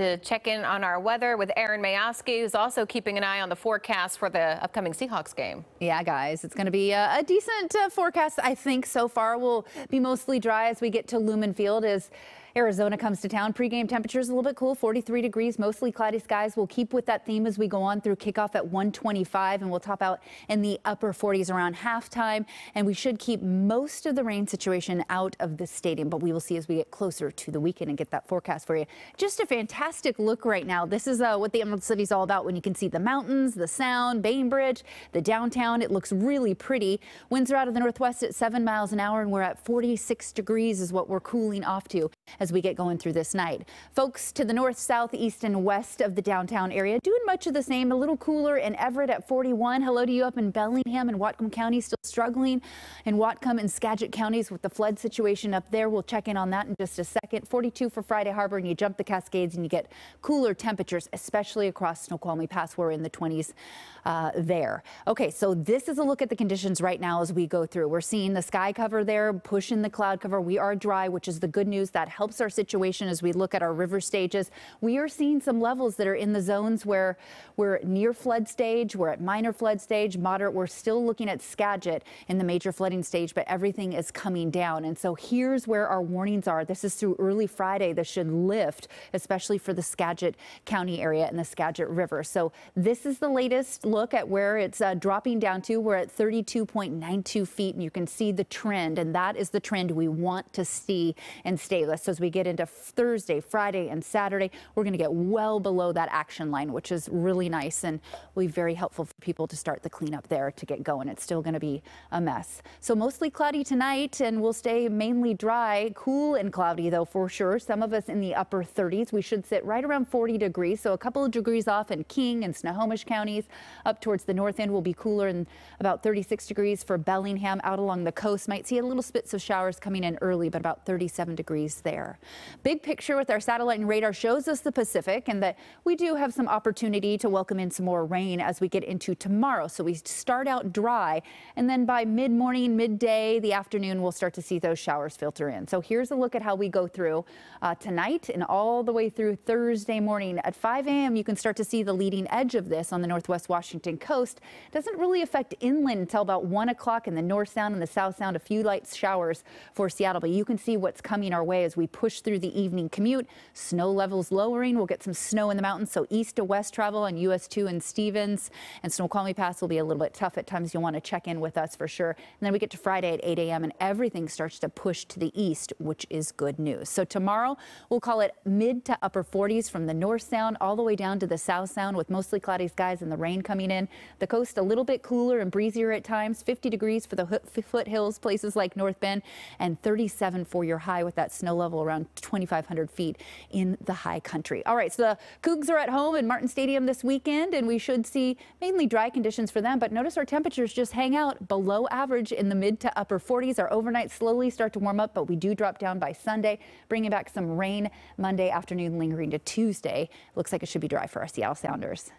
to check in on our weather with Erin Mayovsky, who's also keeping an eye on the forecast for the upcoming Seahawks game. Yeah, guys, it's going to be a, a decent uh, forecast. I think so far will be mostly dry as we get to Lumen Field as Arizona comes to town. Pre-game temperatures a little bit cool, 43 degrees, mostly cloudy skies. We'll keep with that theme as we go on through kickoff at 125, and we'll top out in the upper 40s around halftime. And we should keep most of the rain situation out of the stadium, but we will see as we get closer to the weekend and get that forecast for you. Just a fantastic look right now. This is uh, what the Emerald City is all about when you can see the mountains, the sound, Bainbridge, the downtown. It looks really pretty. Winds are out of the northwest at 7 miles an hour, and we're at 46 degrees is what we're cooling off to as we get going through this night. Folks to the north, south, east, and west of the downtown area doing much of the same. A little cooler in Everett at 41. Hello to you up in Bellingham and Whatcom County. Still struggling in Whatcom and Skagit counties with the flood situation up there. We'll check in on that in just a second. 42 for Friday Harbor, and you jump the Cascades and you get cooler temperatures, especially across Snoqualmie Pass. We're in the 20s uh, there. Okay, so this is a look at the conditions right now as we go through. We're seeing the sky cover there, pushing the cloud cover. We are dry, which is the good news. That helps our situation as we look at our river stages. We are seeing some levels that are in the zones where we're near flood stage, we're at minor flood stage, moderate. We're still looking at Skagit in the major flooding stage, but everything is coming down. And so here's where our warnings are. This is through early Friday. This should lift, especially for the Skagit County area and the Skagit River. So this is the latest look at where it's uh, dropping down to. We're at 32.92 feet, and you can see the trend, and that is the trend we want to see and stay. So we get into Thursday, Friday, and Saturday, we're going to get well below that action line, which is really nice and will be very helpful for people to start the cleanup there to get going. It's still going to be a mess. So mostly cloudy tonight and we'll stay mainly dry, cool and cloudy though for sure. Some of us in the upper 30s. We should sit right around 40 degrees. So a couple of degrees off in King and Snohomish counties. Up towards the north end will be cooler and about 36 degrees for Bellingham out along the coast. Might see a little spits of showers coming in early, but about 37 degrees there. Big picture with our satellite and radar shows us the Pacific and that we do have some opportunity to welcome in some more rain as we get into tomorrow. So we start out dry and then by mid morning, midday, the afternoon, we'll start to see those showers filter in. So here's a look at how we go through uh, tonight and all the way through Thursday morning at 5 a.m. You can start to see the leading edge of this on the northwest Washington coast. Doesn't really affect inland until about 1 o'clock in the north sound and the south sound. A few light showers for Seattle, but you can see what's coming our way as we push through the evening commute. Snow levels lowering. We'll get some snow in the mountains. So east to west travel on US 2 and Stevens and Snoqualmie Pass will be a little bit tough at times. You'll want to check in with us for sure. And then we get to Friday at 8 a.m. and everything starts to push to the east, which is good news. So tomorrow we'll call it mid to upper 40s from the north sound all the way down to the south sound with mostly cloudy skies and the rain coming in. The coast a little bit cooler and breezier at times. 50 degrees for the foothills, places like North Bend, and 37 for your high with that snow level around 2,500 feet in the high country. All right, so the Cougs are at home in Martin Stadium this weekend, and we should see mainly dry conditions for them. But notice our temperatures just hang out below average in the mid to upper 40s. Our overnight slowly start to warm up, but we do drop down by Sunday, bringing back some rain Monday afternoon, lingering to Tuesday. Looks like it should be dry for our Seattle Sounders.